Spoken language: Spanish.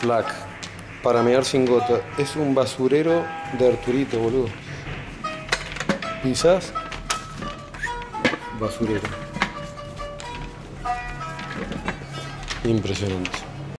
Flac. Para mear sin gota. Es un basurero de Arturito, boludo. Pisas. Basurero. Impresionante.